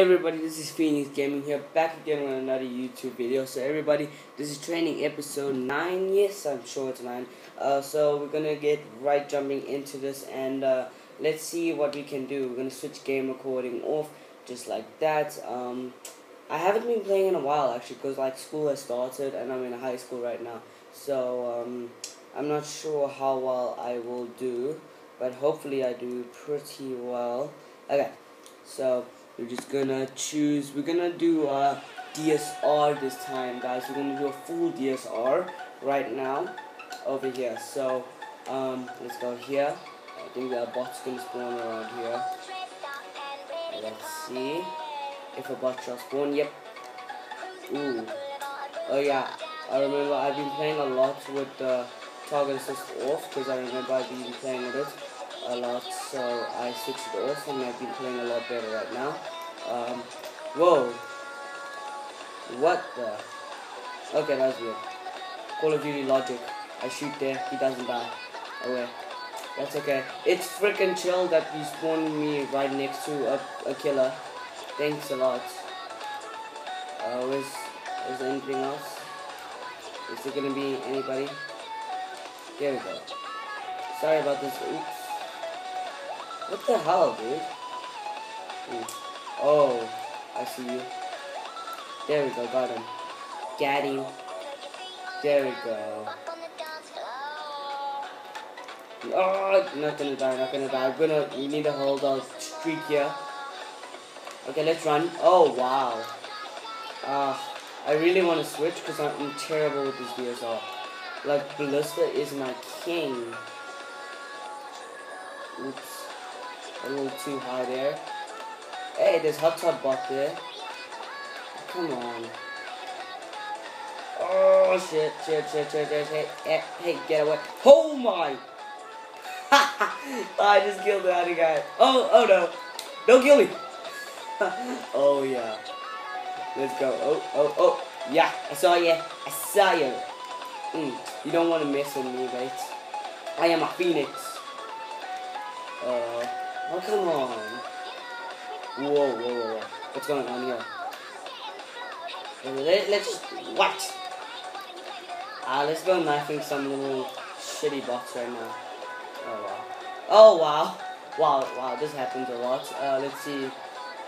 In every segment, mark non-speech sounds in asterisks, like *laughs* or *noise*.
Everybody, this is Phoenix Gaming here, back again with another YouTube video. So everybody, this is training episode 9, yes, I'm sure it's 9. Uh, so we're gonna get right jumping into this and uh, let's see what we can do. We're gonna switch game recording off, just like that. Um, I haven't been playing in a while actually, because like school has started and I'm in high school right now. So um, I'm not sure how well I will do, but hopefully I do pretty well. Okay, so we're just gonna choose we're gonna do a DSR this time guys. We're gonna do a full DSR right now over here. So um, let's go here. I think the bot's gonna spawn around here. Let's see. If a bot shall spawn yep. Ooh. Oh yeah. I remember I've been playing a lot with the target assist off because I remember I've been playing with it a lot, so I switched it off and I've been playing a lot better right now. Um, whoa. What the? Okay, that's weird. Call of Duty logic. I shoot there, he doesn't die. Away. That's okay. It's freaking chill that you spawned me right next to a, a killer. Thanks a lot. Uh, is, is there anything else? Is there gonna be anybody? There we go. Sorry about this. Oops. What the hell, dude? Ooh. Oh, I see you. There we go, got him. Got him. There we go. Oh, not gonna die, not gonna die. I'm gonna, we need to hold our streak here. Okay, let's run. Oh, wow. Ah, uh, I really want to switch because I'm terrible with this DSR. Like, Ballista is my king. Oops. A little too high there. Hey, there's Hot Tub Bot there. Come on. Oh, shit, shit, shit, shit, shit, shit. Hey, hey, get away. Oh, my. *laughs* I just killed the other guy. Oh, oh, no. Don't kill me. *laughs* oh, yeah. Let's go. Oh, oh, oh. Yeah, I saw you. I saw you. Mm, you don't want to mess with me, mate. I am a phoenix. Uh, oh, come on. Whoa, whoa, whoa, whoa. What's going on here? Let, let's what? Ah, let's go knifing some little shitty bots right now. Oh, wow. Oh, wow. Wow, wow, this happens a lot. Uh, let's see.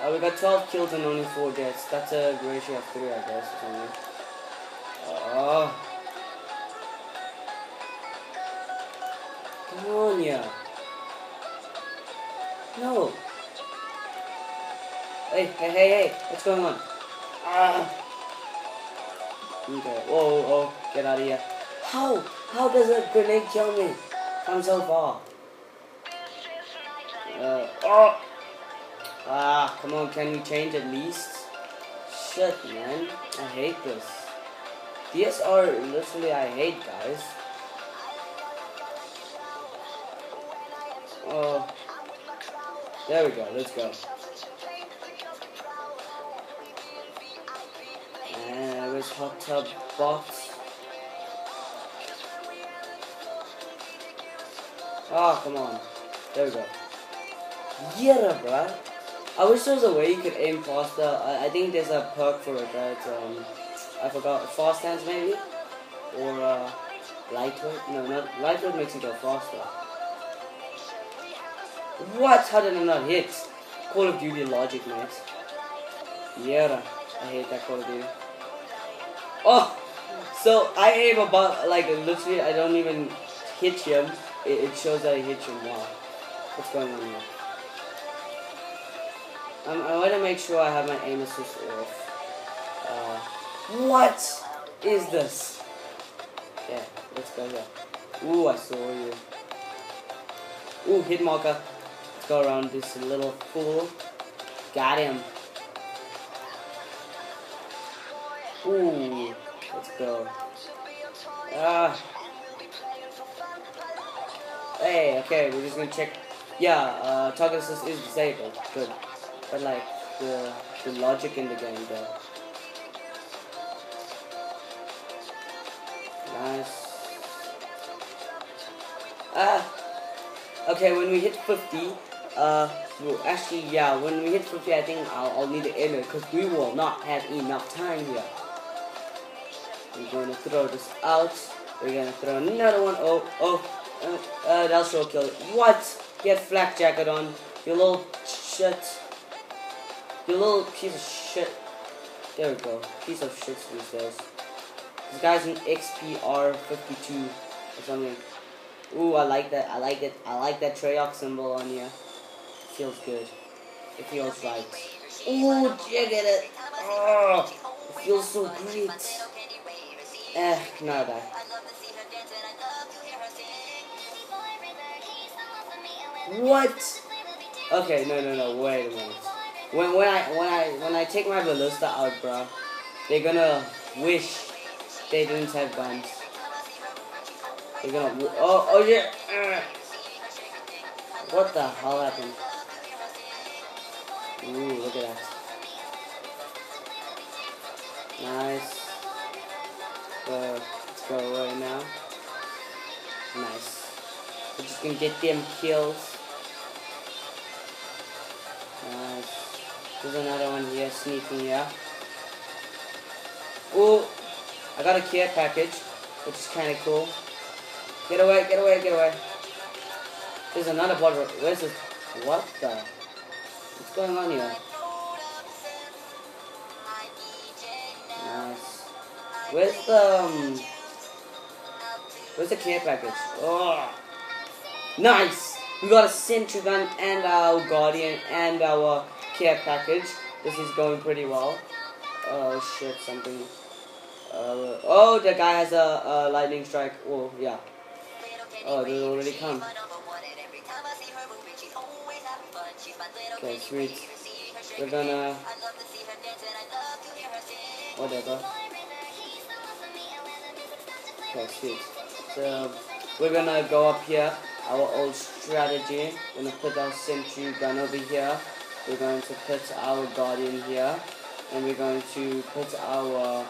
Uh, we got 12 kills and only 4 deaths. That's a ratio of 3, I guess, or something. Hey, hey, hey, what's going on? Ah. Okay, whoa, whoa, get out of here. How? How does a grenade kill me? I'm so far. Uh, oh! Ah, come on, can you change at least? Shit, man. I hate this. DSR, literally, I hate, guys. Oh. There we go, let's go. Hot tub box. Oh, come on. There we go. Yeah, bruh. I wish there was a way you could aim faster. I, I think there's a perk for it, right? Um, I forgot. Fast hands, maybe? Or, uh, lightweight? No, not lightweight makes you go faster. What? How did I not hit? Call of Duty logic, mate. Yeah, I hate that Call of Duty. Oh, so I aim about like literally I don't even hit him. It, it shows that I hit him. Wow, what's going on here? Um, I want to make sure I have my aim assist off. Uh, what is this? Yeah, let's go here. Ooh, I saw you. Ooh, hit marker. Let's go around this little fool. Got him. Ooh, let's go. Ah. Hey, okay, we're just gonna check. Yeah, uh, assist is disabled. Good. But like, the, the logic in the game though. Nice. Ah! Okay, when we hit 50, Uh, well, actually, yeah, when we hit 50, I think I'll, I'll need end it because we will not have enough time here. We're going to throw this out. We're going to throw another one. Oh, oh, uh, uh, that'll show kill. What? Get flak jacket on. You little shit. You little piece of shit. There we go. Piece of shit, he says. This guy's an XPR 52 or something. Ooh, I like that. I like it. I like that Treyarch symbol on here. Feels good. It feels right. Ooh, check it. Oh, it feels so great. Eh, not that. What? Okay, no, no, no. Wait a minute. When when I when I when I take my ballista out, bro, they're gonna wish they didn't have guns. They're gonna. Oh, oh yeah. Uh. What the hell happened? Ooh, look at that. Gonna get them kills. Nice. There's another one here, sneaking here. Ooh, I got a care package, which is kind of cool. Get away, get away, get away. There's another bot. Where's this? What the? What's going on here? Nice. Where's the um, Where's the care package? Oh, nice. We got a sentry gun and our guardian and our care package. This is going pretty well. Oh shit, something. Uh, oh, the guy has a, a lightning strike. Oh yeah. Oh, they already come. Okay, sweet. We're gonna... Whatever. Okay, sweet. So, we're gonna go up here. Our old strategy. We're gonna put our sentry gun over here. We're going to put our guardian here. And we're going to put our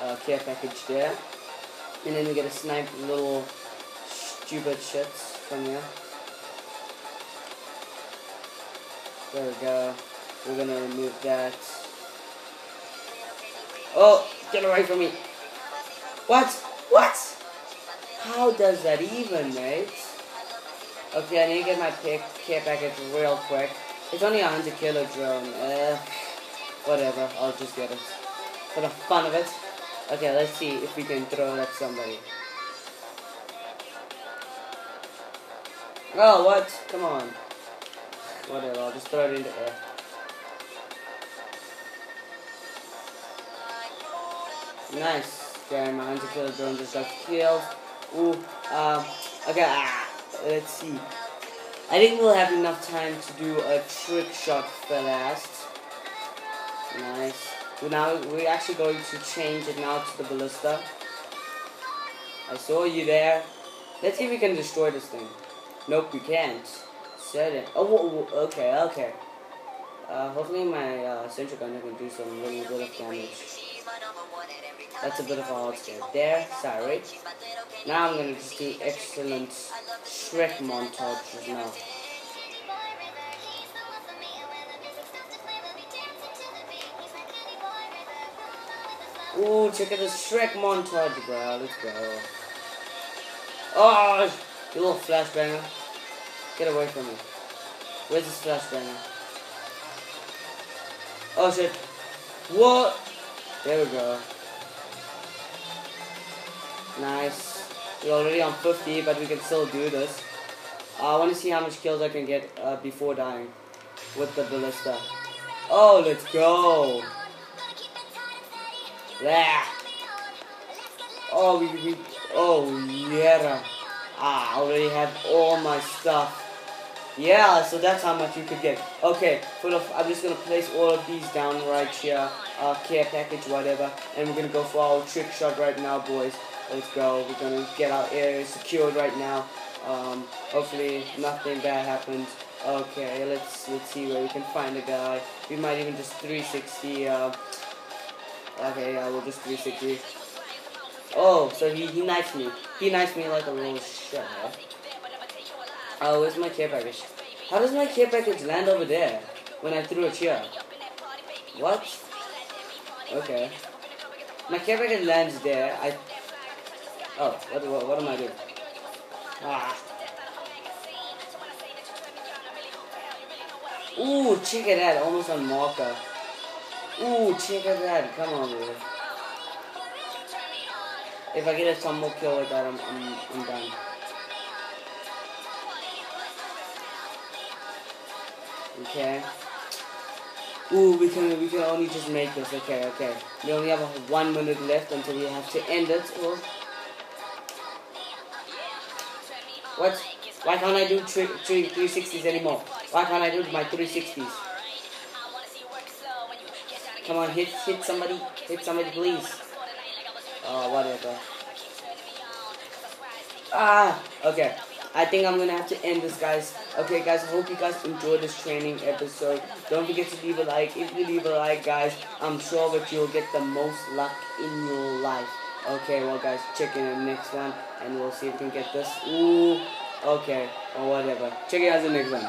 uh, care package there. And then we get a snipe little stupid shits from here. There we go. We're gonna remove that. Oh, get away from me. What? What? How does that even, mate? Okay, I need to get my pick, package real quick. It's only a Hunter Killer drone. Uh, whatever, I'll just get it. For the fun of it. Okay, let's see if we can throw it at somebody. Oh, what? Come on. Whatever, I'll just throw it in the air. Nice. Okay, my Hunter Killer drone just got killed. Ooh, um, okay, ah, let's see. I think we'll have enough time to do a trick shot for last. Nice. So now we're actually going to change it now to the ballista. I saw you there. Let's see if we can destroy this thing. Nope, we can't. Set it. Oh, okay, okay. Uh, hopefully my uh, central gunner can do some really of damage. That's a bit of a hard scare. There, sorry. Now I'm gonna just do excellent Shrek montages now. Ooh, check out the Shrek montage, bro. Let's go. Oh, you little flashbanger. Get away from me. Where's this flashbanger? Oh shit. What? There we go. Nice. We're already on 50, but we can still do this. I want to see how much kills I can get uh, before dying with the ballista. Oh, let's go. Yeah. Oh, we, we, oh, yeah. Ah, I already have all my stuff. Yeah, so that's how much you could get. Okay, for the, I'm just gonna place all of these down right here. Uh, care package, whatever. And we're gonna go for our trick shot right now, boys. Let's go. We're gonna get our area secured right now. Um, hopefully nothing bad happens. Okay, let's let's see where we can find the guy. We might even just 360. Uh, okay, yeah, we'll just 360. Oh, so he, he knifed me. He knifed me like a little shit. Oh, where's my care package? How does my care package land over there when I threw it here? What? Okay. My care package lands there. I. Oh, what, what, what am I doing? Ah. Ooh, check it out. Almost on marker. Ooh, check it out. Come on, bro. If I get a more kill with that, I'm, I'm, I'm done. Okay. Ooh, we can we can only just make this. Okay, okay. We only have one minute left until we have to end it. Or what? Why can't I do three, three, 360s anymore? Why can't I do my 360s? Come on, hit hit somebody. Hit somebody, please. Oh, whatever. Ah, okay. I think I'm gonna have to end this, guys. Okay, guys, I hope you guys enjoyed this training episode. Don't forget to leave a like. If you leave a like, guys, I'm sure that you'll get the most luck in your life. Okay, well, guys, check in the next one, and we'll see if we can get this. Ooh, okay, or whatever. Check guys in the next one.